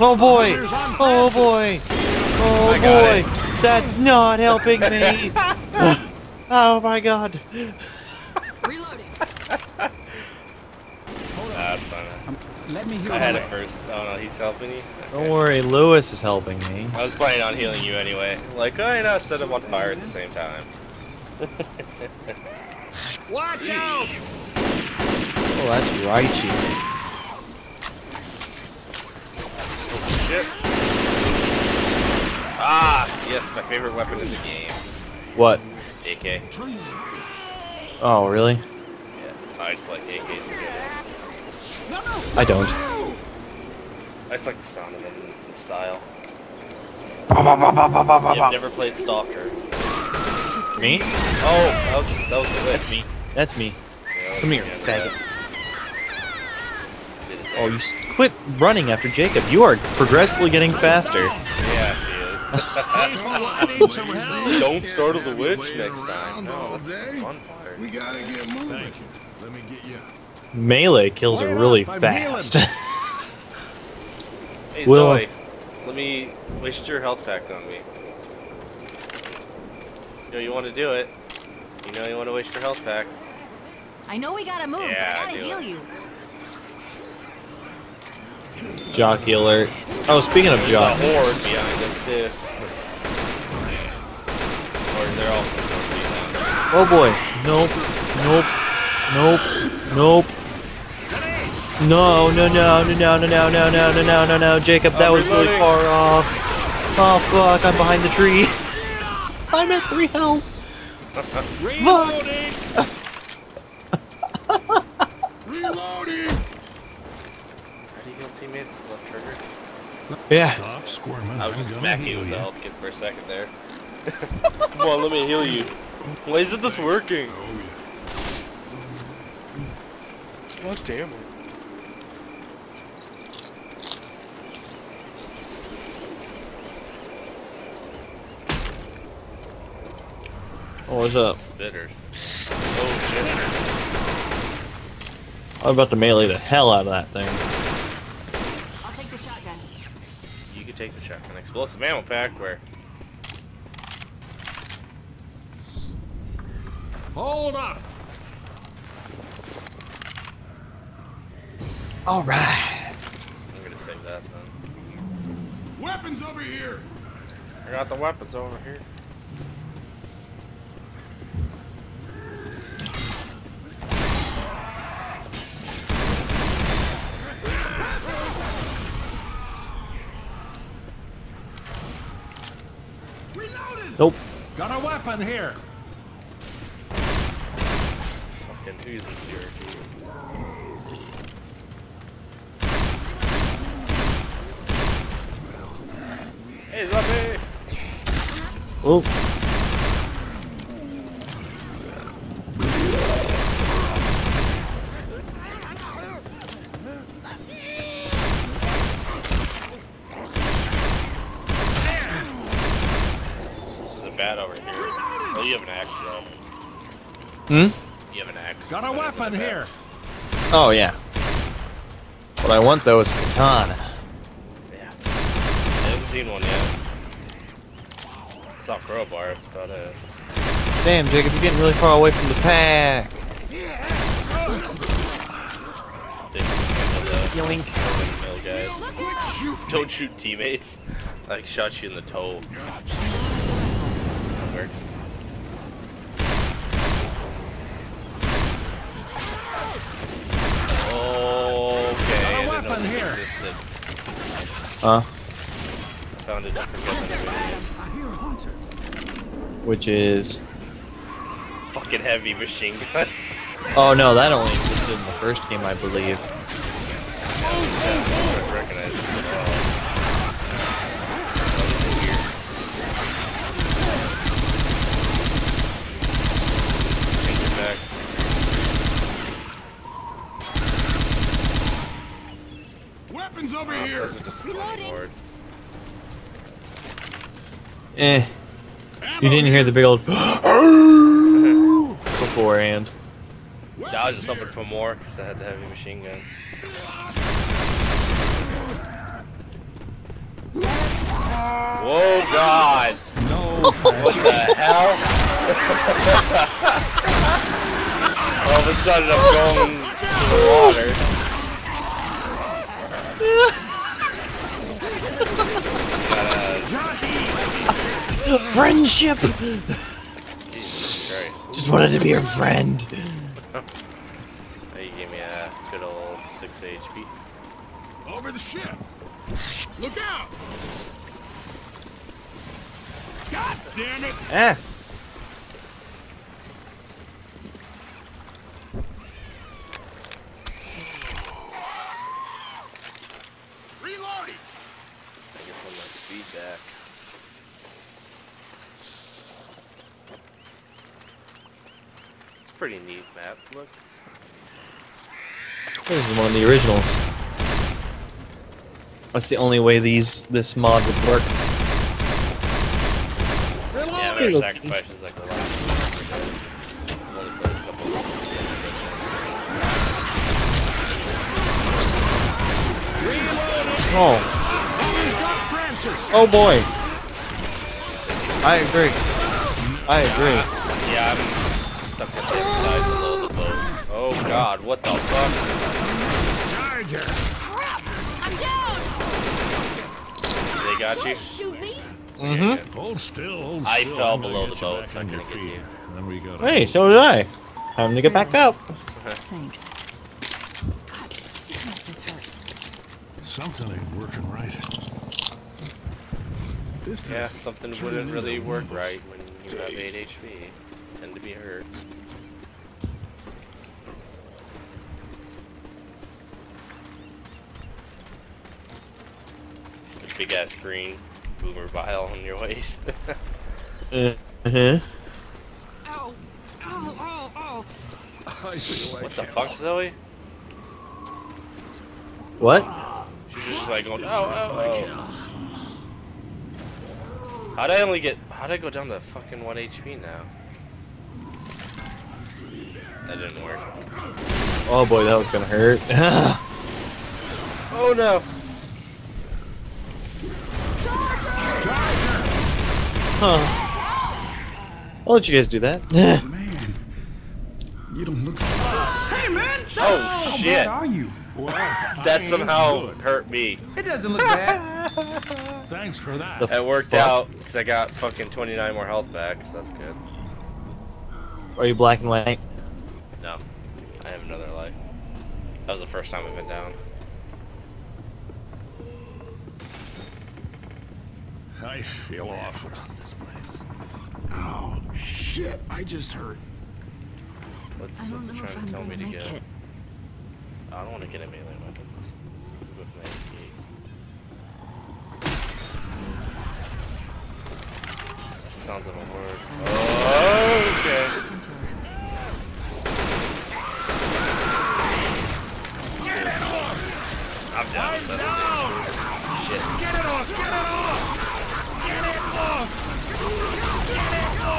Oh boy! Oh boy! Oh boy! That's not helping me! oh my god! Reloading. That's fine. Um, let me heal I had it first. Oh no, he's helping you. Don't worry, Louis is helping me. I was planning on healing you anyway. Like, I you know, set him on fire at the same time. Watch out! Oh, that's Raichi. Shit. My favorite weapon in the game. What? AK. Oh, really? Yeah, I just like AKs. I don't. I just like the sound of them and the style. Ba. never played Stalker. Me? Oh, that was just, that was the That's me. That's me. Yeah, Come here, faggot. Oh, you s- quit running after Jacob. You are progressively getting faster. Don't startle the witch next time. No, that's the fun part. We gotta get moving. Let me get you. Melee kills are really I'm fast. Hey, Will- Zoey, let me waste your health pack on me. You know you want to do it. You know you want to waste your health pack. I know we gotta move, Yeah, but I gotta heal it. you. Jockey alert. Oh, speaking of jock. horde behind us too. Or they're all. Oh boy. Nope. Nope. Nope. Nope. No, no, no, no, no, no, no, no, no, no, no, no, no, Jacob, that was really far off. Oh fuck, I'm behind the tree. I'm at three health. Reloading! Reloading! How do you kill teammates? Left trigger. Yeah. Stop squirming. I was I'm just gonna smacking you heal with the ya. health kit for a second there. Come on, let me heal you. Why isn't this working? Oh, God damn it. Oh, what's up? Bitters. Oh shit. I'm about to melee the hell out of that thing. Take the shotgun. Explosive ammo pack where? Hold up! All right. I'm gonna save that then. Weapons over here! I got the weapons over here. Nope. Got a weapon here! Fucking who's this here? Hey, zombie! Oh. There's a bat over here. Oh, you have an axe though. Hmm? You have an axe. Got a Better than weapon here! Oh yeah. What I want though is katana. Yeah. I haven't seen one yet. Saw crowbar, that's about it. Damn, Jacob, you're getting really far away from the pack. Didn't handle the Yoink. melee guys. Look out! Don't shoot teammates. Like shot you in the toe. That works. Okay. I didn't weapon here. existed. Huh? Found a different weapon. I hear a hunter. Which is. Fucking heavy machine gun. Oh no, that only existed in the first game, I believe. I recognize it at all. Change it back. Weapons over Oh, here! those are just Reloading. board. Eh. You didn't hear the big old beforehand. Yeah, I was just hoping for more because I had the heavy machine gun. Whoa, God! No What the hell? All of a sudden I'm going to the water. Gotta, Friendship! Jesus Just wanted to be your friend. Oh, you gave me a good old 6 HP. Over the ship. Look out! God damn it! Eh. Reloading! I guess I'm like speed back. It's a pretty neat map. Look. This is one of the originals. That's the only way these this mod would work. Yeah, Hey, better look. like the last one. I've only played a couple. Oh. Oh boy. I agree. I agree. Yeah, I'm stuck at the inside below the boat. Oh god, what the fuck? Charger. Crap! I'm down! They got you? Don't shoot me! Mm-hmm. Hold still, hold I still. fell I'm below the you boat, so I on your couldn't get feet. you. Then we go. Hey, so did I. Time to get back up. Thanks. God, this hurts. Something ain't working right. This Yeah, something wouldn't really work right when you have 8. HP. Tend to be hurt. Big ass green boomer bile on your waist. Uh-huh. Ow! Ow, ow, ow! I feel what the fuck, Zoey? What? She's just like going, oh, oh, oh. How'd I only get, how'd I go down to fucking 1 HP now? That didn't work. Oh boy, that was gonna hurt. Oh no! Huh. I'll let you guys do that. Man, you don't look. Hey, man! Oh How shit! bad are you? Well, That ain't somehow good. hurt me. It doesn't look bad. Thanks for that. The It worked fuck? out because I got fucking 29 more health back, so that's good. Are you black and white? No, I have another life. That was the first time I've been down. I feel awful. This place. Oh, shit. I just hurt. What's, I don't what's it trying to tell me gonna get? it. I don't want to get a melee weapon. With my AK. That sounds like a word. Oh, okay. Get it off! I'm down. with that. Shit. Get it off! Get it off! Get it off!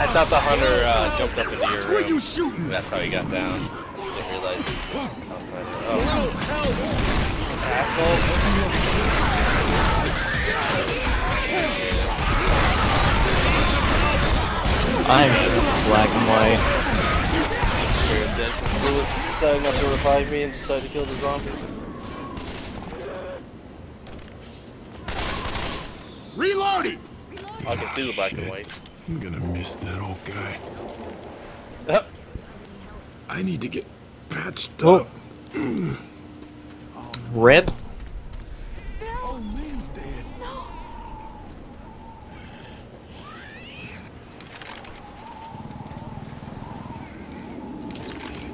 I thought the hunter uh, jumped up into your Where room. you shooting? That's how he got down. Didn't realize he was outside. Oh, asshole! I'm black and white. You're dead. Louis decided not to revive me and decided to kill the zombie. Reloading! I can see the black and white. I'm gonna miss that old guy. Uh, I need to get patched Oh. up. Rip. Oh, man's dead.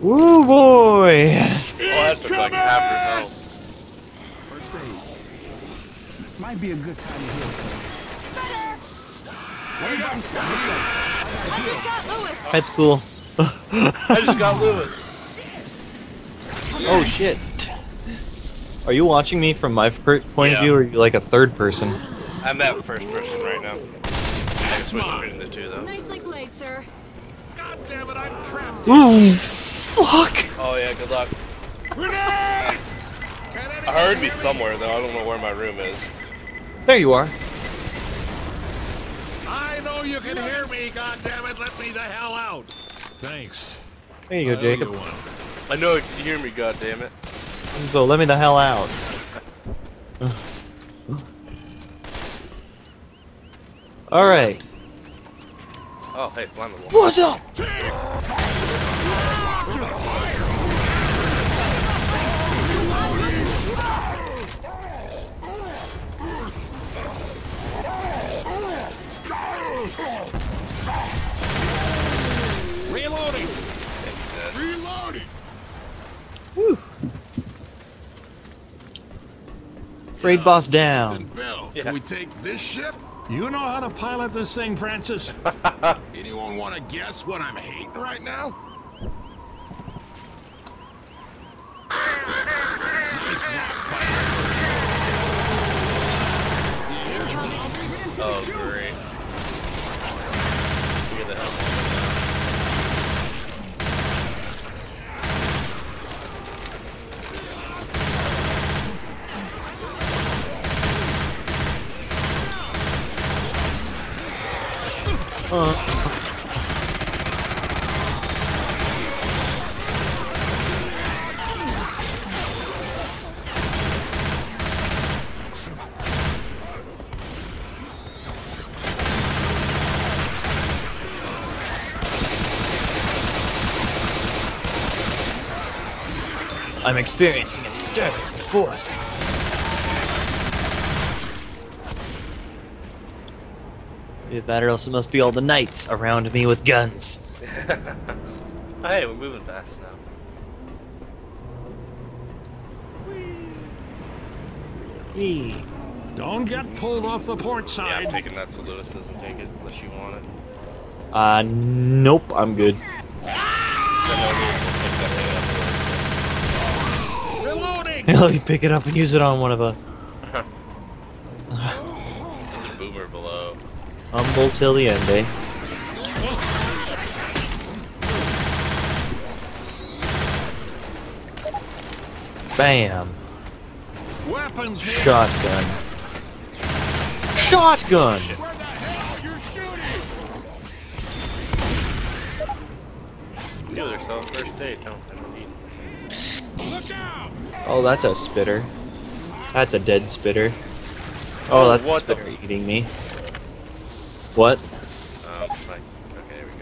Woo boy. oh, that took like half her health. First aid. Might be a good time to heal some. I just got Louis! That's cool. I just got Louis. Oh shit. Are you watching me from my point Yeah. of view, or are you like a third person? I'm that first person right now. I can switch between the two though. Nicely played, sir. God damn it, I'm trapped. Ooh, fuck. Oh yeah, good luck. Grenade! I heard me somewhere though. I don't know where my room is. There you are. I know you can hear me, goddammit. Let me the hell out. Thanks. There you I go, owe Jacob. you. I know you can hear me, goddammit. So let me the hell out. Alright. Oh, hey, flammable. What's up? Reloading. Thanks, Ned. Reloading. Raid boss down. Bill, Yeah. can we take this ship? You know how to pilot this thing, Francis? Anyone want to guess what I'm hating right now? Nice rock, pilot. Oh, great. Get the hell I'm experiencing a disturbance in the force. That or else it must be all the knights around me with guns. Oh, hey, we're moving fast now. Whee. Don't get pulled off the port Yeah, side. I'm taking that so Louis doesn't take it unless you want it. Uh, nope, I'm good. I know Louis will pick that thing up. Reloading. He'll pick it up and use it on one of us. There's a boomer below. Humble till the end, eh? Bam. Weapons. Shotgun. Shotgun! Where the hell you're shooting? Dude, they're selling first aid. Don't need. Look out! Oh, that's a spitter. That's a dead spitter. Oh, that's a what the- spitter eating me. What? Um, like, okay, there we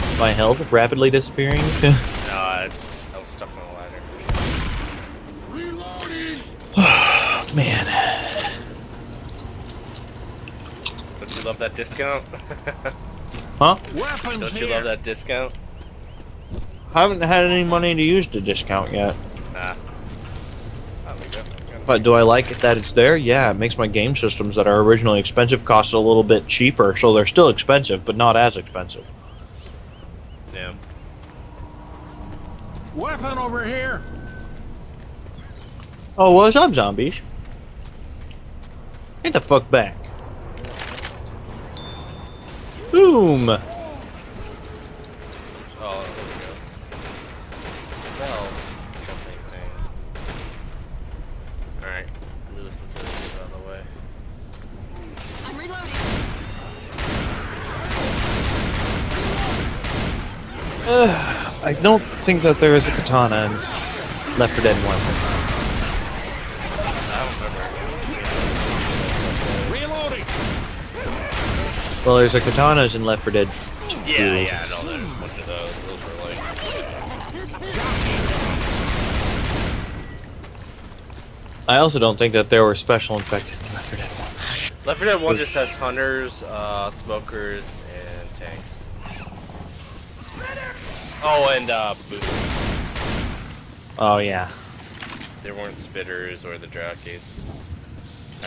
go. My health rapidly disappearing? No, I, I was stuck on a ladder. Reloading! Man. Don't you love that discount? Huh? Weapons Don't here. you love that discount? Haven't had any money to use the discount yet. Nah. We go. But do I like it that it's there? Yeah, it makes my game systems that are originally expensive cost a little bit cheaper, so they're still expensive, but not as expensive. Yeah. Weapon over here. Oh, what's up, zombies? Get the fuck back. Boom! Oh, there we go. Well, something thing. Alright. Louis and Silly get out of the way. I'm reloading. I don't think that there is a katana in Left 4 Dead 1. I don't remember. Reloading. Well, there's a katanas in Left 4 Dead 2. Yeah, yeah, I know there's a bunch of those. Those were like. I also don't think that there were special infected in Left 4 Dead 1. Left 4 Dead 1 just has hunters, uh, smokers, and tanks. Oh, and uh, boosters. Oh, yeah. There weren't spitters or the jockeys.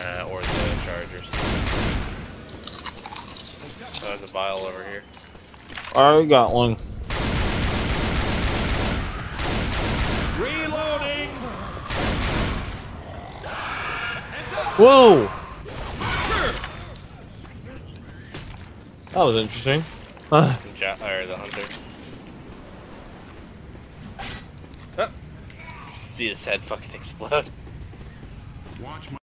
Uh, or the chargers. Oh, there's a vial over here. I got one. Reloading. Whoa! That was interesting. Uh, Ja- or the hunter. See his head fucking explode. Watch my